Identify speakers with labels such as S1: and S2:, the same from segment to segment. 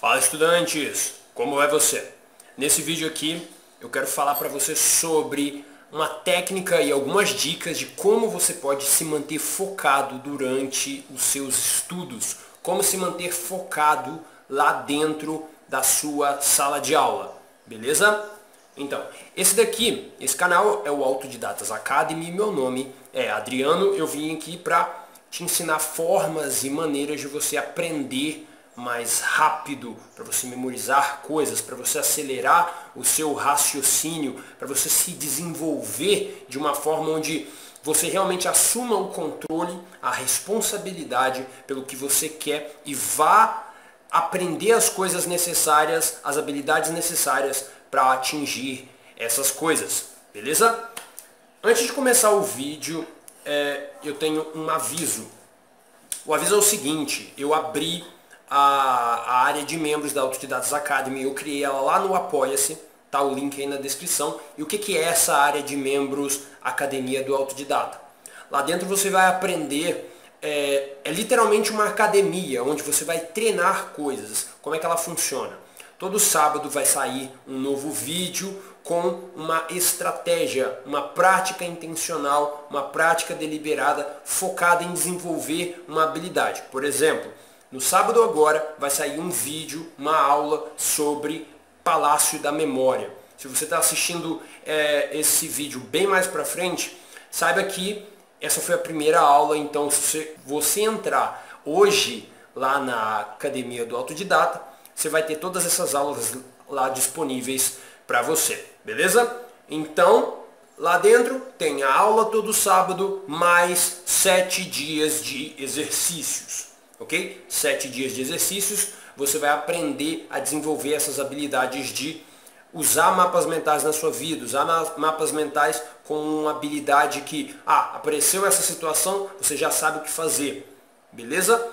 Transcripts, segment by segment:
S1: Fala estudantes, como vai você? Nesse vídeo aqui eu quero falar para você sobre uma técnica e algumas dicas de como você pode se manter focado durante os seus estudos, como se manter focado lá dentro da sua sala de aula, beleza? Então, esse daqui, esse canal é o Autodidatas Academy, meu nome é Adriano, eu vim aqui para te ensinar formas e maneiras de você aprender mais rápido, para você memorizar coisas, para você acelerar o seu raciocínio, para você se desenvolver de uma forma onde você realmente assuma o controle, a responsabilidade pelo que você quer e vá aprender as coisas necessárias, as habilidades necessárias para atingir essas coisas, beleza? Antes de começar o vídeo, é, eu tenho um aviso. O aviso é o seguinte, eu abri a, a área de membros da Autodidatas Academy, eu criei ela lá no Apoia-se, tá o link aí na descrição. E o que, que é essa área de membros Academia do Autodidata? Lá dentro você vai aprender é, é, literalmente uma academia onde você vai treinar coisas. Como é que ela funciona? Todo sábado vai sair um novo vídeo com uma estratégia, uma prática intencional, uma prática deliberada focada em desenvolver uma habilidade. Por exemplo, no sábado agora vai sair um vídeo, uma aula sobre Palácio da Memória. Se você está assistindo é, esse vídeo bem mais para frente, saiba que essa foi a primeira aula, então se você, entrar hoje lá na Academia do Autodidata, você vai ter todas essas aulas lá disponíveis para você, beleza? Então, lá dentro tem a aula todo sábado, mais sete dias de exercícios, ok? Sete dias de exercícios, você vai aprender a desenvolver essas habilidades de usar mapas mentais na sua vida, usar mapas mentais com uma habilidade que, ah, apareceu essa situação, você já sabe o que fazer, beleza?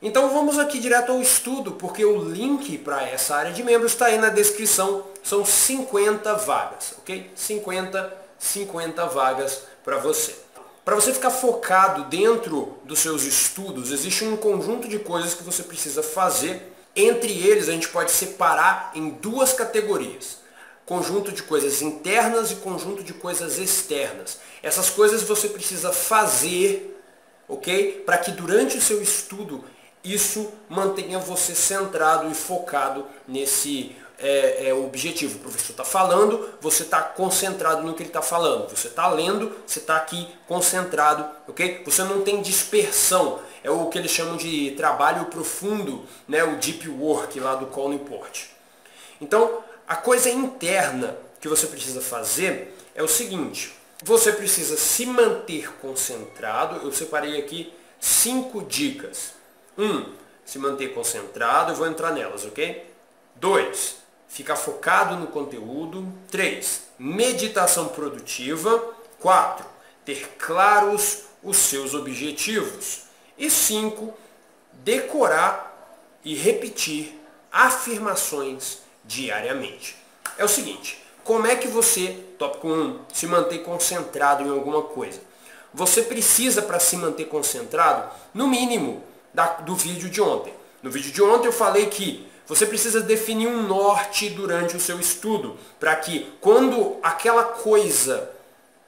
S1: Então vamos aqui direto ao estudo, porque o link para essa área de membros está aí na descrição. São 50 vagas, ok? 50, 50 vagas para você. Para você ficar focado dentro dos seus estudos, existe um conjunto de coisas que você precisa fazer. Entre eles, a gente pode separar em duas categorias. Conjunto de coisas internas e conjunto de coisas externas. Essas coisas você precisa fazer, ok? Para que durante o seu estudo isso mantenha você centrado e focado nesse é, é, objetivo. O professor está falando, você está concentrado no que ele está falando. Você está lendo, você está aqui concentrado, ok? Você não tem dispersão. É o que eles chamam de trabalho profundo, né? o deep work lá do Colin Port. Então, a coisa interna que você precisa fazer é o seguinte. Você precisa se manter concentrado. Eu separei aqui cinco dicas. 1. Um, se manter concentrado, eu vou entrar nelas, ok? 2. Ficar focado no conteúdo. 3. Meditação produtiva. 4. Ter claros os seus objetivos. E 5. Decorar e repetir afirmações diariamente. É o seguinte, como é que você, tópico 1, se mantém concentrado em alguma coisa? Você precisa, para se manter concentrado, no mínimo, da, do vídeo de ontem. No vídeo de ontem eu falei que você precisa definir um norte durante o seu estudo, para que quando aquela coisa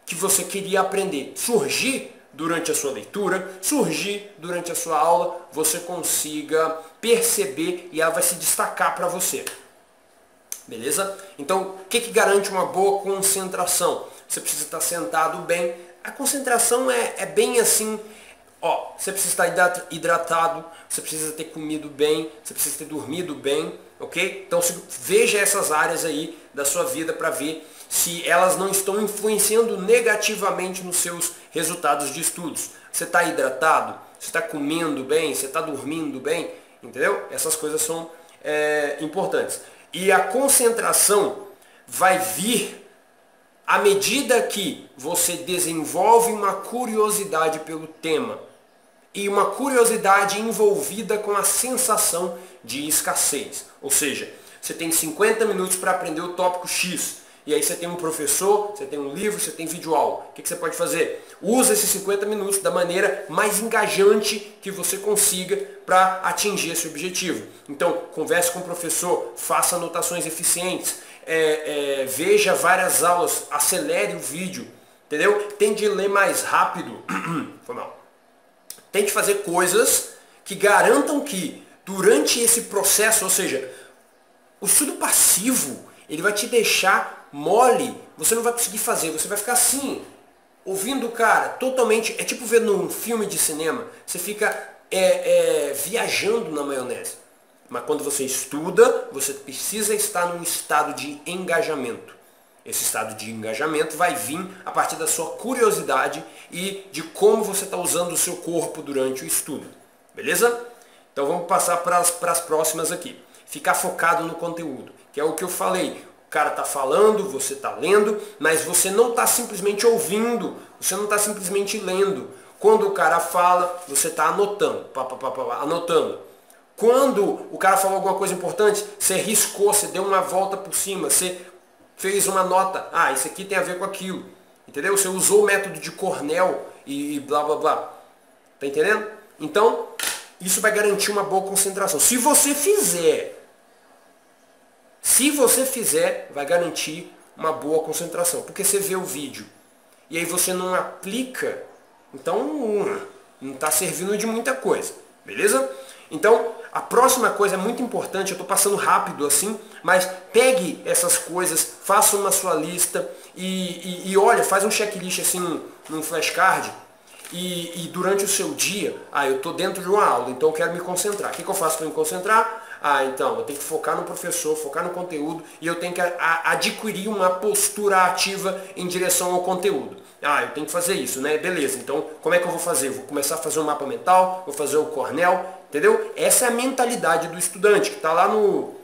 S1: que você queria aprender surgir durante a sua leitura, surgir durante a sua aula, você consiga perceber e ela vai se destacar para você. Beleza? Então, o que, que garante uma boa concentração? Você precisa estar sentado bem. A concentração é, é bem assim, Ó, você precisa estar hidratado, você precisa ter comido bem, você precisa ter dormido bem, ok? Então veja essas áreas aí da sua vida para ver se elas não estão influenciando negativamente nos seus resultados de estudos. Você está hidratado? Você está comendo bem? Você está dormindo bem? Entendeu? Essas coisas são é, importantes. E a concentração vai vir à medida que você desenvolve uma curiosidade pelo tema e uma curiosidade envolvida com a sensação de escassez. Ou seja, você tem 50 minutos para aprender o tópico X E aí você tem um professor, você tem um livro, você tem vídeo aula. O que, você pode fazer? Usa esses 50 minutos da maneira mais engajante que você consiga para atingir esse objetivo. Então, converse com o professor, faça anotações eficientes, é, é, veja várias aulas, acelere o vídeo, entendeu? Tente ler mais rápido. Foi mal. Tente fazer coisas que garantam que durante esse processo, ou seja, o estudo passivo, ele vai te deixar mole, você não vai conseguir fazer, você vai ficar assim, ouvindo o cara, totalmente, é tipo ver num filme de cinema, você fica é, é, viajando na maionese. Mas quando você estuda, você precisa estar num estado de engajamento. Esse estado de engajamento vai vir a partir da sua curiosidade e de como você está usando o seu corpo durante o estudo. Beleza? Então vamos passar para as próximas aqui. Ficar focado no conteúdo, que é o que eu falei. O cara está falando, você está lendo, mas você não está simplesmente ouvindo, você não está simplesmente lendo. Quando o cara fala, você está anotando, pá, pá, pá, anotando. Quando o cara falou alguma coisa importante, você riscou, você deu uma volta por cima, você fez uma nota. Ah, isso aqui tem a ver com aquilo. Entendeu? Você usou o método de Cornell e, blá blá blá. Tá entendendo? Então, isso vai garantir uma boa concentração. Se você fizer se você fizer, vai garantir uma boa concentração, porque você vê o vídeo e aí você não aplica, então não está servindo de muita coisa, beleza? Então, a próxima coisa é muito importante, eu estou passando rápido assim, mas pegue essas coisas, faça uma sua lista e, e, e olha, faz um checklist assim num flashcard e, e, durante o seu dia, ah, eu estou dentro de uma aula, então eu quero me concentrar. O que, que eu faço para me concentrar? Ah, então, eu tenho que focar no professor, focar no conteúdo e eu tenho que a, adquirir uma postura ativa em direção ao conteúdo. Ah, eu tenho que fazer isso, né? Beleza, então como é que eu vou fazer? vou começar a fazer um mapa mental, vou fazer o Cornell, entendeu? Essa é a mentalidade do estudante que está lá no,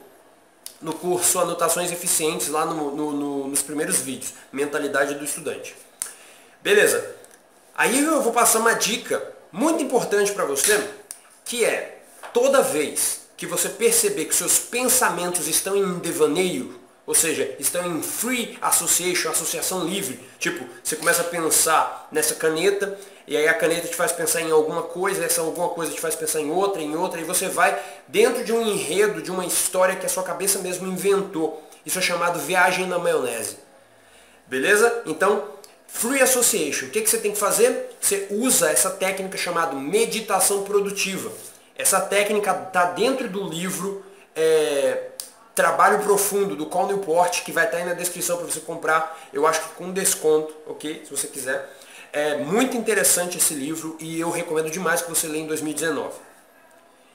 S1: no curso Anotações Eficientes, lá no, no, no, nos primeiros vídeos. Mentalidade do estudante. Beleza. Aí eu vou passar uma dica muito importante para você, que é toda vez que você perceber que seus pensamentos estão em devaneio, ou seja, estão em free association, associação livre, tipo, você começa a pensar nessa caneta, e aí a caneta te faz pensar em alguma coisa, essa alguma coisa te faz pensar em outra, em outra, e você vai dentro de um enredo, de uma história que a sua cabeça mesmo inventou. Isso é chamado viagem na maionese. Beleza? Então, Free Association, o que, que você tem que fazer? Você usa essa técnica chamada meditação produtiva. Essa técnica está dentro do livro é, Trabalho Profundo, do Cal Newport, que vai estar aí na descrição para você comprar, eu acho que com desconto, ok? Se você quiser. É muito interessante esse livro e eu recomendo demais que você leia em 2019.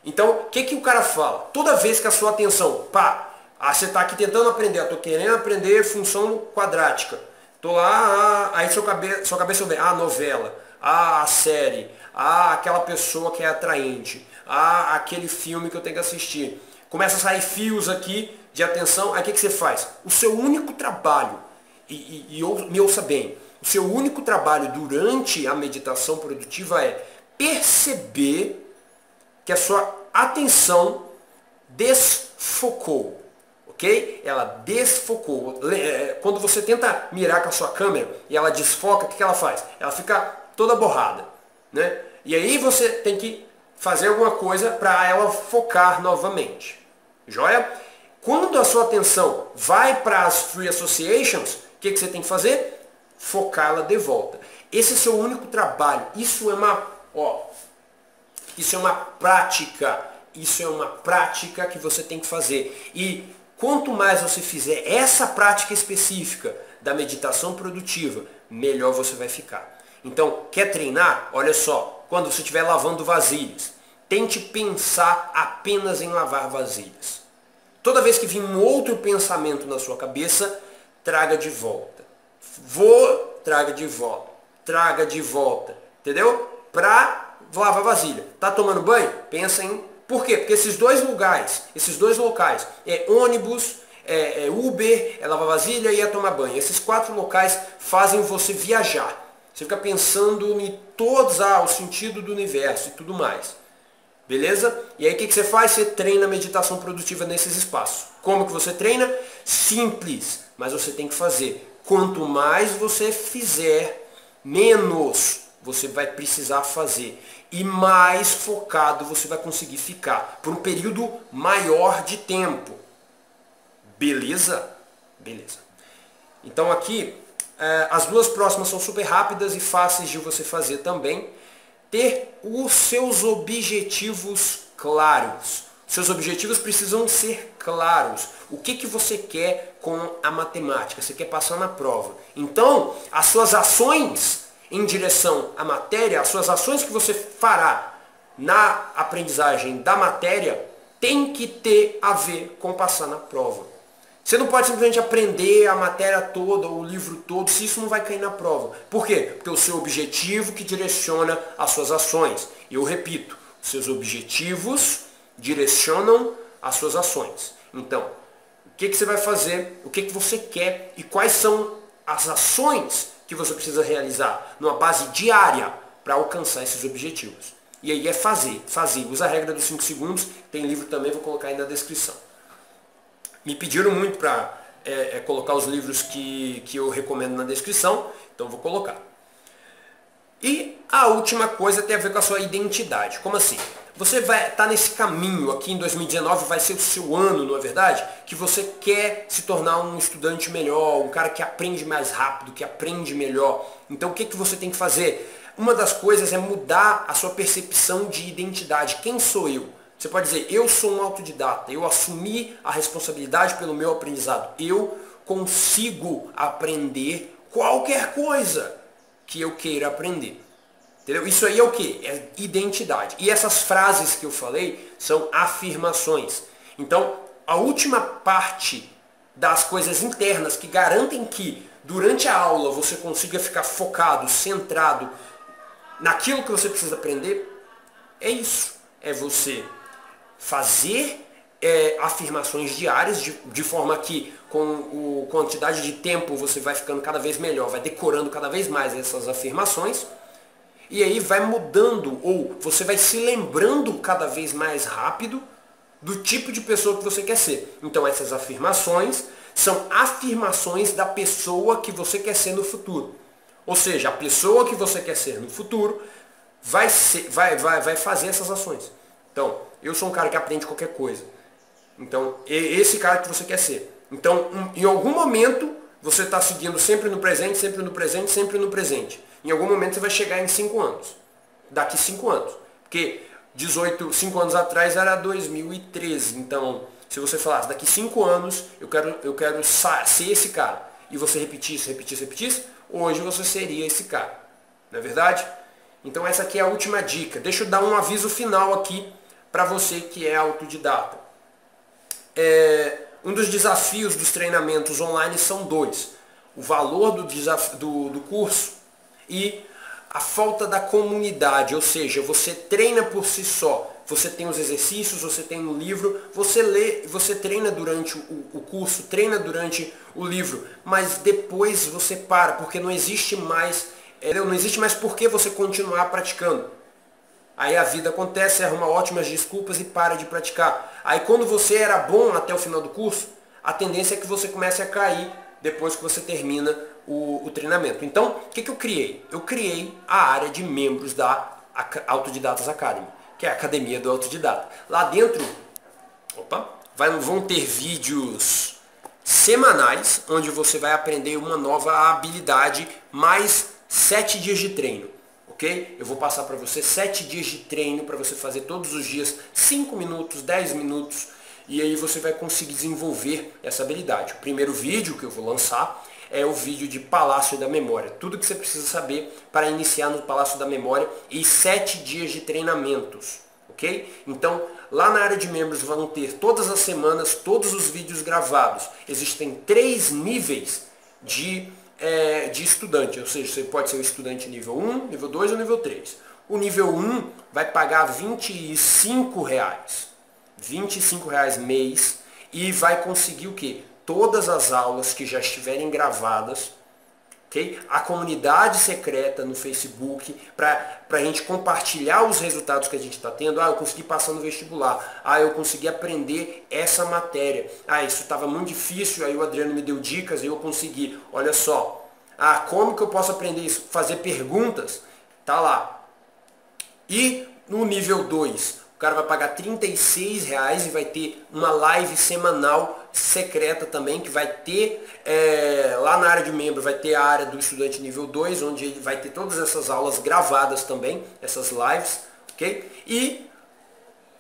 S1: Então, o que, que o cara fala? Toda vez que a sua atenção, pá, ah, você está aqui tentando aprender, estou querendo aprender função quadrática. Estou lá, ah, aí sua cabeça, sua cabeça vem, ah, novela, ah, a série, ah, aquela pessoa que é atraente, ah, aquele filme que eu tenho que assistir. Começa a sair fios aqui de atenção, aí o que, que você faz? O seu único trabalho, e, e, e me ouça bem, o seu único trabalho durante a meditação produtiva é perceber que a sua atenção desfocou. Ok? Ela desfocou. É, quando você tenta mirar com a sua câmera e ela desfoca, o que ela faz? Ela fica toda borrada. Né? E aí você tem que fazer alguma coisa para ela focar novamente. Joia? Quando a sua atenção vai para as free associations, o que, que você tem que fazer? Focá-la de volta. Esse é seu único trabalho. Isso é uma, ó, isso é uma prática. Isso é uma prática que você tem que fazer. E quanto mais você fizer essa prática específica da meditação produtiva, melhor você vai ficar. Então, quer treinar? Olha só, quando você estiver lavando vasilhas. Tente pensar apenas em lavar vasilhas. Toda vez que vir um outro pensamento na sua cabeça, traga de volta. Vou, traga de volta. Traga de volta. Entendeu? Pra lavar vasilha. Tá tomando banho? Pensa em. Por quê? Porque esses dois lugares, esses dois locais, é ônibus, é, é Uber, é lavar vasilha e é tomar banho. Esses quatro locais fazem você viajar. Você fica pensando em todos, ah, o sentido do universo e tudo mais. Beleza? E aí o que, que você faz? Você treina meditação produtiva nesses espaços. Como que você treina? Simples, mas você tem que fazer. Quanto mais você fizer, menos você vai precisar fazer. E mais focado você vai conseguir ficar por um período maior de tempo. Beleza? Beleza. Então aqui, eh, as duas próximas são super rápidas e fáceis de você fazer também. Ter os seus objetivos claros. Seus objetivos precisam ser claros. O que, que você quer com a matemática? Você quer passar na prova. Então, as suas ações em direção à matéria, as suas ações que você fará na aprendizagem da matéria, tem que ter a ver com passar na prova. Você não pode simplesmente aprender a matéria toda, o livro todo, se isso não vai cair na prova. Por quê? Porque é o seu objetivo que direciona as suas ações. Eu repito, seus objetivos direcionam as suas ações. Então, o que, que você vai fazer, o que, que você quer e quais são as ações que você precisa realizar numa base diária para alcançar esses objetivos. E aí é fazer, fazer. Usa a regra dos 5 segundos, tem livro também, vou colocar aí na descrição. Me pediram muito para é, é, colocar os livros que, que eu recomendo na descrição, então vou colocar. E a última coisa tem a ver com a sua identidade. Como assim? Você vai estar tá nesse caminho aqui em 2019, vai ser o seu ano, não é verdade? Que você quer se tornar um estudante melhor, um cara que aprende mais rápido, que aprende melhor. Então o que, que você tem que fazer? Uma das coisas é mudar a sua percepção de identidade. Quem sou eu? Você pode dizer, eu sou um autodidata, eu assumi a responsabilidade pelo meu aprendizado. Eu consigo aprender qualquer coisa que eu queira aprender. Entendeu? Isso aí é o que? É identidade. E essas frases que eu falei são afirmações. Então, a última parte das coisas internas que garantem que durante a aula você consiga ficar focado, centrado naquilo que você precisa aprender, é isso. É você fazer é, afirmações diárias, de, de forma que com o quantidade de tempo você vai ficando cada vez melhor, vai decorando cada vez mais essas afirmações, e aí vai mudando, ou você vai se lembrando cada vez mais rápido do tipo de pessoa que você quer ser. Então essas afirmações são afirmações da pessoa que você quer ser no futuro. Ou seja, a pessoa que você quer ser no futuro vai, ser, vai, vai, vai fazer essas ações. Então, eu sou um cara que aprende qualquer coisa. Então, é esse cara que você quer ser. Então, em algum momento, você está seguindo sempre no presente, sempre no presente, sempre no presente. Em algum momento você vai chegar em 5 anos. Daqui 5 anos. Porque 18, 5 anos atrás era 2013. Então, se você falasse, daqui 5 anos eu quero, eu quero ser esse cara. E você repetisse, repetisse, repetisse, hoje você seria esse cara. Não é verdade? Então essa aqui é a última dica. Deixa eu dar um aviso final aqui para você que é autodidata. É, um dos desafios dos treinamentos online são dois. O valor do, do, do curso e a falta da comunidade, ou seja, você treina por si só. Você tem os exercícios, você tem um livro, você lê, você treina durante o, o curso, treina durante o livro, mas depois você para, porque não existe mais, não existe mais por que você continuar praticando. Aí a vida acontece, arruma ótimas desculpas e para de praticar. Aí quando você era bom até o final do curso, a tendência é que você comece a cair depois que você termina o, o treinamento. Então, o que, que eu criei? Eu criei a área de membros da Autodidatas Academy, que é a academia do autodidata. Lá dentro, opa, vai, vão ter vídeos semanais, onde você vai aprender uma nova habilidade, mais sete dias de treino ok? Eu vou passar para você sete dias de treino para você fazer todos os dias 5 minutos, 10 minutos e aí você vai conseguir desenvolver essa habilidade. O primeiro vídeo que eu vou lançar é o vídeo de Palácio da Memória. Tudo que você precisa saber para iniciar no Palácio da Memória e sete dias de treinamentos, ok? Então, lá na área de membros vão ter todas as semanas todos os vídeos gravados. Existem três níveis de é, de estudante, ou seja, você pode ser um estudante nível 1, nível 2 ou nível 3. O nível 1 vai pagar 25 reais, 25 reais mês e vai conseguir o quê? Todas as aulas que já estiverem gravadas ok? A comunidade secreta no Facebook para a gente compartilhar os resultados que a gente está tendo. Ah, eu consegui passar no vestibular. Ah, eu consegui aprender essa matéria. Ah, isso estava muito difícil, aí o Adriano me deu dicas e eu consegui. Olha só. Ah, como que eu posso aprender isso? Fazer perguntas. Tá lá. E no nível 2, o cara vai pagar 36 reais e vai ter uma live semanal secreta também, que vai ter é, lá na área de membro, vai ter a área do estudante nível 2, onde ele vai ter todas essas aulas gravadas também, essas lives, ok? E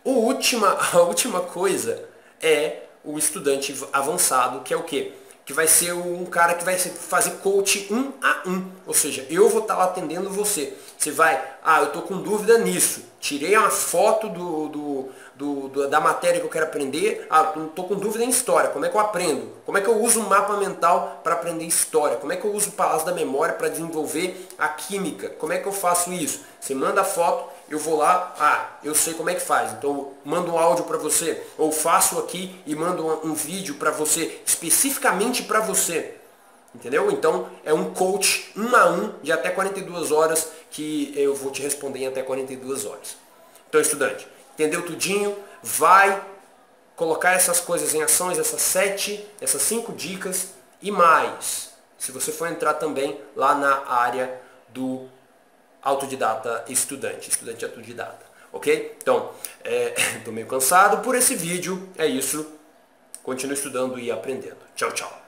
S1: o última, a última coisa é o estudante avançado, que é o quê? Que vai ser um cara que vai fazer coach um a um. Ou seja, eu vou estar lá atendendo você. Você vai, ah, eu estou com dúvida nisso. Tirei uma foto do, do do, do, da matéria que eu quero aprender, ah, estou com dúvida em história, como é que eu aprendo? Como é que eu uso o mapa mental para aprender história? Como é que eu uso o palácio da memória para desenvolver a química? Como é que eu faço isso? Você manda a foto, eu vou lá, ah, eu sei como é que faz. Então mando um áudio para você, ou faço aqui e mando um, vídeo para você, especificamente para você. Entendeu? Então é um coach um a um de até 42 horas que eu vou te responder em até 42 horas. Então, estudante, entendeu tudinho, vai colocar essas coisas em ações, essas sete, essas cinco dicas e mais. Se você for entrar também lá na área do autodidata estudante, estudante autodidata, ok? Então, estou é, meio cansado por esse vídeo, é isso. Continue estudando e aprendendo. Tchau, tchau.